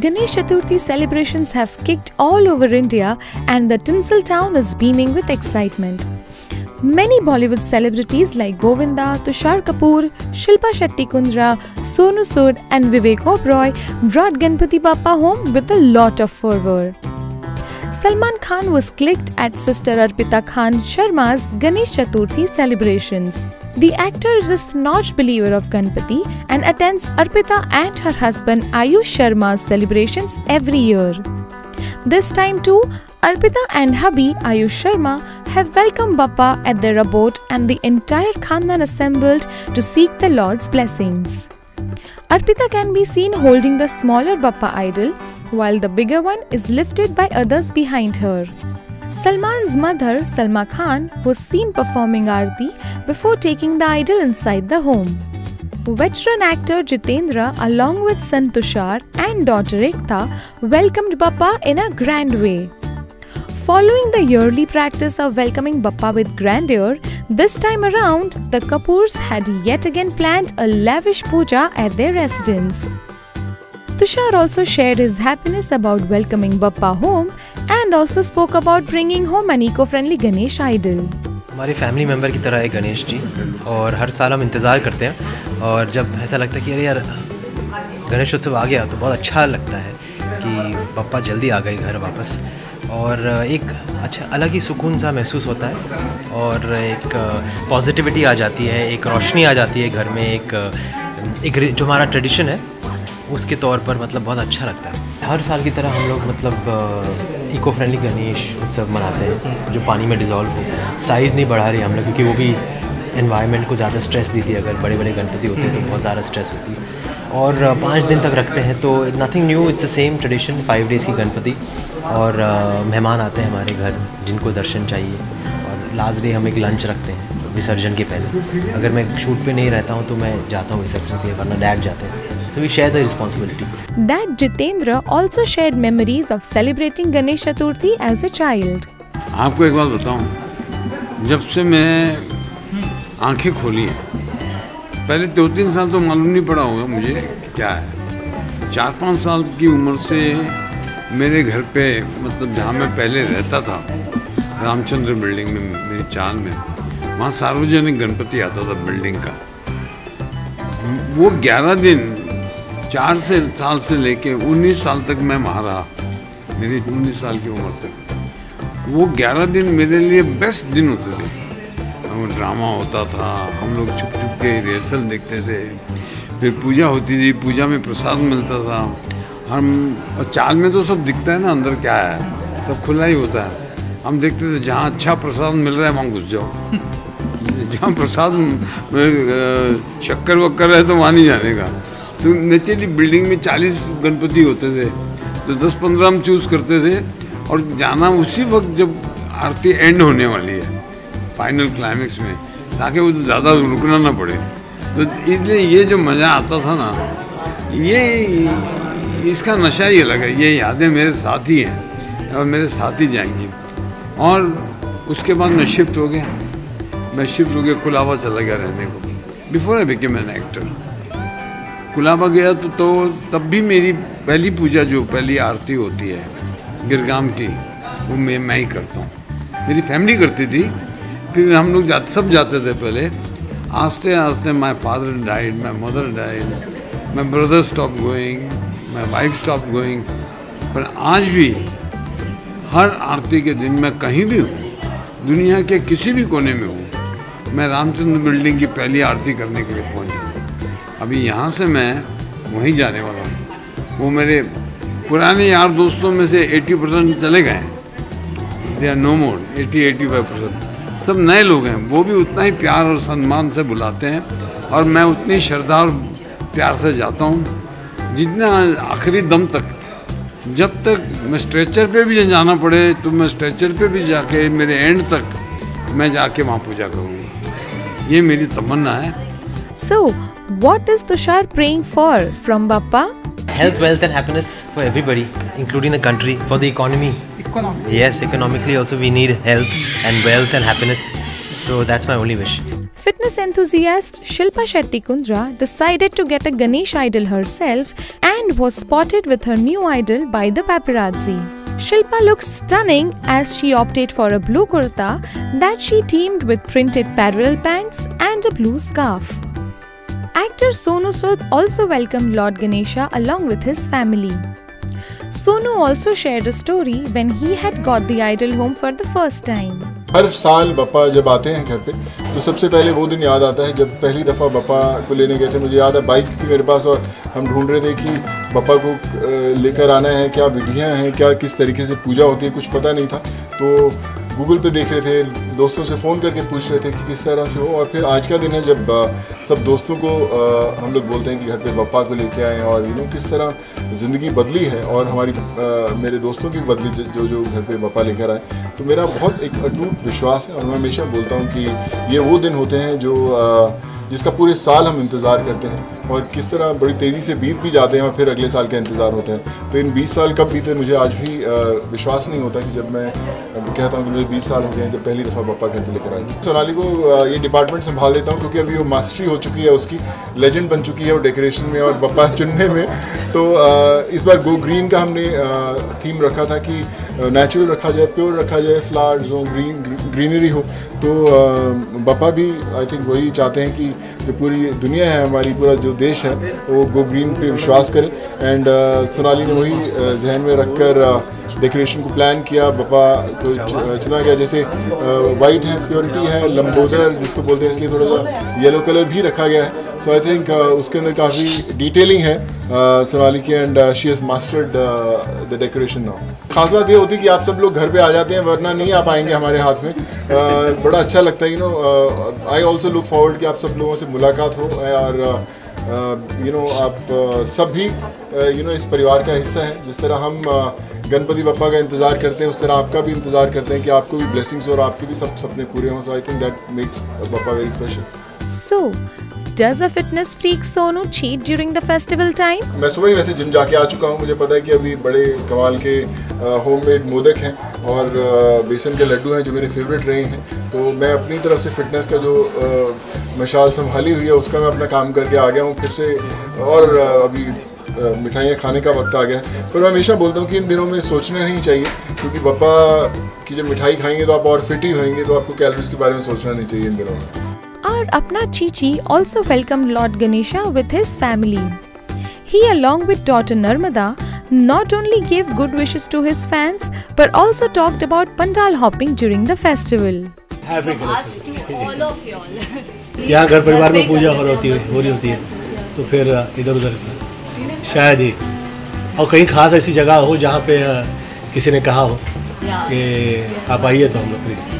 Ganesh Chaturthi celebrations have kicked all over India and the Tinsel town is beaming with excitement. Many Bollywood celebrities like Govinda, Tushar Kapoor, Shilpa Shetty Kundra, Sonu Sood and Vivek Oberoi brought Ganpati Bappa home with a lot of fervor. Salman Khan was clicked at sister Arpita Khan Sharma's Ganesh Chaturthi celebrations. The actor is a staunch believer of Ganpati and attends Arpita and her husband Ayush Sharma's celebrations every year. This time too, Arpita and hubby Ayush Sharma have welcomed Bappa at their abode and the entire Khandan assembled to seek the Lord's blessings. Arpita can be seen holding the smaller Bappa idol while the bigger one is lifted by others behind her. Salman's mother, Salma Khan, was seen performing Aarti before taking the idol inside the home. Veteran actor Jitendra, along with son Tushar and daughter Ekta, welcomed Bappa in a grand way. Following the yearly practice of welcoming Bappa with grandeur, this time around, the Kapoors had yet again planned a lavish puja at their residence. Tushar also shared his happiness about welcoming Bappa home and also spoke about bringing home an eco-friendly Ganesh idol. हमारे family member की तरह है गणेश जी और हर साल हम इंतज़ार करते हैं और जब ऐसा लगता है कि अरे यार, गणेश उत्सव आ गया तो बहुत अच्छा लगता है कि पप्पा जल्दी आ गए घर वापस और एक अच्छा अलग ही सुकून सा महसूस होता है और एक पॉजिटिविटी आ जाती है, एक रोशनी आ जाती है घर में, एक एक जो हमारा ट्रेडिशन है उसके तौर पर मतलब बहुत अच्छा लगता है। हर साल की तरह हम लोग मतलब इको फ्रेंडली गणेश उत्सव मनाते हैं जो पानी में डिज़ोल्व हो। साइज़ नहीं बढ़ा रही हम लोग क्योंकि वो भी इन्वायरमेंट को ज़्यादा स्ट्रेस देती है। अगर बड़े बड़े गणपति होते हैं तो बहुत ज़्यादा स्ट्रेस होती है। और पाँच दिन तक रखते हैं तो nothing new it's the same tradition five days की गणपति। और मेहमान आते हैं हमारे घर जिनको दर्शन चाहिए। और लास्ट डे हम एक लंच रखते हैं विसर्जन के पहले। अगर मैं शूट पे नहीं रहता हूँ तो मैं जाता हूँ विसर्जन के वरना डैड जाते हैं। So we share the responsibility. Dad Jitendra also shared memories of celebrating Ganesh Chaturthi as a child. आपको एक बात बताऊँ जब से मैं आँखें खोली हैं पहले दो तीन साल तो मालूम नहीं पड़ा होगा मुझे क्या है चार पाँच साल की उम्र से मेरे घर पे मतलब जहाँ मैं पहले रहता था रामचंद्र बिल्डिंग में मेरी चाल में वहाँ सार्वजनिक गणपति आता था बिल्डिंग का वो ग्यारह दिन चार से, साल से लेके उन्नीस साल तक मैं वहाँ रहा मेरी उन्नीस साल की उम्र तक। वो ग्यारह दिन मेरे लिए बेस्ट दिन होते थे। हम ड्रामा होता था, हम लोग छुप छुप के रिहर्सल देखते थे। फिर पूजा होती थी, पूजा में प्रसाद मिलता था। हम, और चाल में तो सब दिखता है ना अंदर क्या है। सब खुला ही होता है। हम देखते थे, जहाँ अच्छा प्रसाद मिल रहा है, वहाँ घुस जाओ। जहाँ प्रसाद शक्कर वक्कर है तो वहाँ नहीं जाने का। तो नेचुरली बिल्डिंग में चालीस गणपति होते थे तो दस पंद्रह हम चूज़ करते थे, और जाना उसी वक्त जब आरती एंड होने वाली है फाइनल क्लाइमेक्स में, ताकि वो ज़्यादा रुकना ना पड़े। तो इसलिए ये जो मज़ा आता था ना, ये, इसका नशा ही अलग है, ये यादें मेरे साथ ही हैं, और मेरे साथ ही जाएँगी। और उसके बाद मैं शिफ्ट हो गया। मैं शिफ्ट हो गया कुलावा चला गया रहने को। Before I became an actor Colaba गया तो, तो तब भी मेरी पहली पूजा जो पहली आरती होती है गिरगाम की वो मैं मैं ही करता हूँ। मेरी फैमिली करती थी फिर हम लोग जाते सब जाते थे पहले। आस्ते आस्ते my father died my mother died my brother stop going my wife stop going पर आज भी हर आरती के दिन मैं कहीं भी हूँ दुनिया के किसी भी कोने में हूँ मैं रामचंद्र बिल्डिंग की पहली आरती करने के लिए पहुँच अभी यहाँ से मैं वहीं जाने वाला हूँ। वो मेरे पुराने यार दोस्तों में से 80 परसेंट चले गए हैं। They are no more 80 85 percent सब नए लोग हैं। वो भी उतना ही प्यार और सम्मान से बुलाते हैं और मैं उतनी श्रद्धा और प्यार से जाता हूँ जितना आखिरी दम तक। जब तक मैं स्ट्रेचर पे भी जाना पड़े तो मैं स्ट्रेचर पे भी जाके मेरे एंड तक मैं जाके वहाँ पूजा करूँगी। ये मेरी तमन्ना है। सो So, what is Tushar praying for from Bappa? Health, wealth, and happiness for everybody, including the country, for the economy. Economy. Yes, economically also we need health and wealth and happiness. So that's my only wish. fitness enthusiast Shilpa Shetty Kundra decided to get a Ganesh idol herself and was spotted with her new idol by the paparazzi. Shilpa looked stunning as she opted for a blue kurta that she teamed with printed parallel pants and a blue scarf. Actor Sonu Sood also welcomed Lord Ganesha along with his family. Sonu also shared a story when he had got the idol home for the first time. हर साल बप्पा जब आते हैं घर पे तो सबसे पहले वो दिन याद आता है जब पहली दफ़ा बप्पा को लेने गए थे मुझे याद है बाइक थी मेरे पास और हम ढूंढ रहे थे कि बप्पा को लेकर आना है क्या विधियाँ हैं क्या किस तरीके से पूजा होती है कुछ पता नहीं था तो गूगल पे देख रहे थे, दोस्तों से फ़ोन करके पूछ रहे थे कि किस तरह से हो, और फिर आज का दिन है जब सब दोस्तों को हम लोग बोलते हैं कि घर पे पप्पा को लेके आए और यू नो किस तरह ज़िंदगी बदली है, और हमारी मेरे दोस्तों की बदली जो जो घर पे पप्पा लेकर आए। तो मेरा बहुत एक अटूट विश्वास है, और मैं हमेशा बोलता हूँ कि ये वो दिन होते हैं जो जिसका पूरे साल हम इंतज़ार करते हैं और किस तरह बड़ी तेज़ी से बीत भी जाते हैं और फिर अगले साल का इंतज़ार होता है। तो इन 20 साल कब बीते मुझे आज भी विश्वास नहीं होता कि जब मैं कहता हूँ कि मुझे 20 साल हो गए हैं जब पहली दफ़ा पापा घर पे लेकर आए सोनाली को ये डिपार्टमेंट संभाल देता हूँ क्योंकि अभी वो मास्टरी हो चुकी है, उसकी लेजेंड बन चुकी है वो डेकोरेशन में और पप्पा चुनने में। तो इस बार गो ग्रीन का हमने थीम रखा था कि नेचुरल रखा जाए प्योर रखा जाए फ्लावर्स हो ग्रीन ग्रीनरी हो। तो बप्पा भी आई थिंक वही चाहते हैं कि जो पूरी दुनिया है, हमारी पूरा जो देश है, वो गो ग्रीन पे विश्वास करें। एंड सोनाली ने वही जहन में रखकर डेकोरेशन को प्लान किया बप्पा को चुना गया जैसे वाइट है प्योरिटी है लंबोदर जिसको बोलते हैं इसलिए थोड़ा सा येलो कलर भी रखा गया है। सो आई थिंक उसके अंदर काफ़ी डिटेलिंग है। सोनाली की and she has mastered the decoration now खास बात ये होती है कि आप सब लोग घर पे आ जाते हैं वरना नहीं आ पाएँगे हमारे हाथ में। uh, बड़ा अच्छा लगता है you know I also look forward कि आप सब लोगों से मुलाकात हो और यू नो आप सब भी यू नो इस परिवार का हिस्सा हैं। जिस तरह हम गणपति बप्पा का इंतज़ार करते हैं उस तरह आपका भी इंतज़ार करते हैं कि आपको भी ब्लेसिंग्स और आपके भी सब सपने पूरे हों so I think that makes Bappa very special So, does a fitness freak Sonu cheat during the festival time? मैं सुबह ही वैसे जिम जाके आ चुका हूँ मुझे पता है कि अभी बड़े कमाल के होममेड मोदक हैं और बेसन के लड्डू हैं जो मेरे फेवरेट रहे हैं तो मैं अपनी तरफ़ से फिटनेस का जो मशाल संभाली हुई है उसका मैं अपना काम करके आ गया हूँ फिर से और अभी मिठाइयाँ खाने का वक्त आ गया है पर मैं हमेशा बोलता हूँ कि इन दिनों में सोचना नहीं चाहिए क्योंकि पापा की जब मिठाई खाएँगे तो आप और फिट ही होंगे तो आपको कैलोरीज के बारे में सोचना नहीं चाहिए इन दिनों में Our Apna Chichi also welcomed Lord Ganesha with his family. He, along with daughter Narmada, not only gave good wishes to his fans but also talked about pandal hopping during the festival. Ask to all of y'all. यहाँ घर परिवार में पूजा हो रही होती है हो रही होती है तो फिर इधर उधर शायद ही और कहीं खास ऐसी जगह हो जहाँ पे किसी ने कहा हो कि आप आइए तो हम लोग प्लीज़ हैं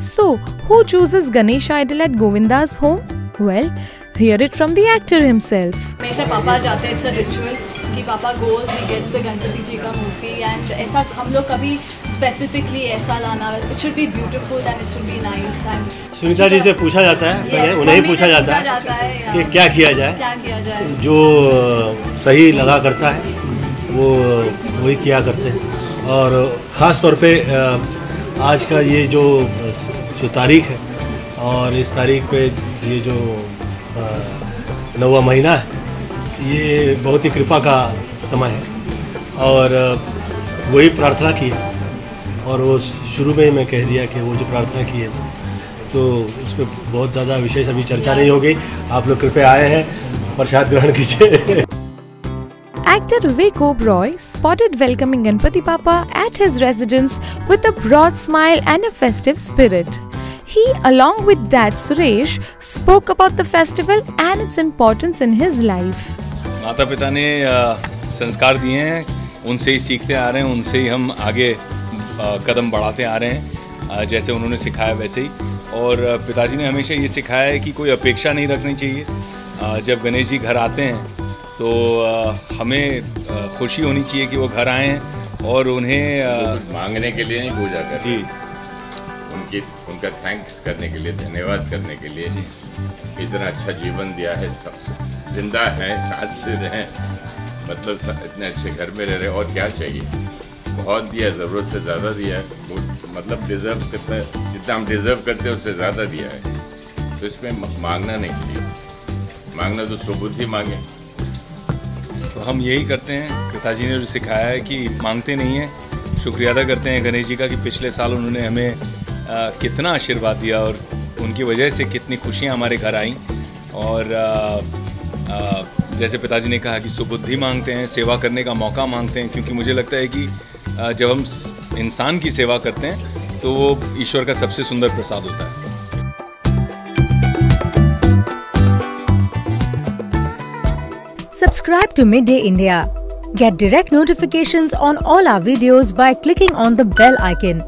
So, who chooses Ganesh idol at Govinda's home? Well, hear it from the actor himself. हमेशा पापा जाते हैं it's a रिचुअल कि पापा goes he gets the Ganpati ji का मूर्ति एंड ऐसा हम लोग कभी स्पेसिफिकली ऐसा लाना it should be beautiful and it should be nice and Sunita ji से पूछा जाता है पहले उन्हें ही पूछा जाता है है कि क्या किया जाए क्या किया जाए? जो सही लगा करता है वो वही किया करते हैं। और ख़ास तौर पे आज का ये जो जो तारीख है और इस तारीख पे ये जो नवा महीना है ये बहुत ही कृपा का समय है और वही प्रार्थना की और वो शुरू में ही मैं कह दिया कि वो जो प्रार्थना की है तो उस पर बहुत ज़्यादा विशेष अभी चर्चा नहीं होगी आप लोग कृपया आए हैं प्रसाद ग्रहण कीजिए Actor Vivek Oberoi spotted welcoming Ganpati Papa at his residence with a broad smile and a festive spirit. He, along with dad Suresh, spoke about the festival and its importance in his life. माता पिता ने संस्कार दिए हैं उनसे ही सीखते आ रहे हैं उनसे ही हम आगे कदम बढ़ाते आ रहे हैं जैसे उन्होंने सिखाया वैसे ही। और पिताजी ने हमेशा ये सिखाया है कि कोई अपेक्षा नहीं रखनी चाहिए। जब गणेश जी घर आते हैं तो हमें खुशी होनी चाहिए कि वो घर आए हैं और उन्हें अ, मांगने के लिए नहीं पूजा कर जी। उनकी उनका थैंक्स करने के लिए धन्यवाद करने के लिए जी। इतना अच्छा जीवन दिया है सब ज़िंदा है सांस ले रहे हैं। मतलब इतने अच्छे घर में रह रहे हैं और क्या चाहिए? बहुत दिया ज़रूरत से ज़्यादा दिया है। मतलब डिज़र्व कितना जितना हम डिजर्व करते हैं उससे ज़्यादा दिया है। तो इसमें मांगना नहीं चाहिए। मांगना तो सुबुद्धि मांगे। तो हम यही करते हैं। पिताजी ने जो सिखाया है कि मांगते नहीं हैं। शुक्रिया अदा करते हैं गणेश जी का कि पिछले साल उन्होंने हमें आ, कितना आशीर्वाद दिया और उनकी वजह से कितनी खुशियाँ हमारे घर आई। और आ, जैसे पिताजी ने कहा कि सुबुद्धि मांगते हैं, सेवा करने का मौका मांगते हैं, क्योंकि मुझे लगता है कि जब हम इंसान की सेवा करते हैं तो वो ईश्वर का सबसे सुंदर प्रसाद होता है। Subscribe to mid day India get direct notifications on all our videos by clicking on the bell icon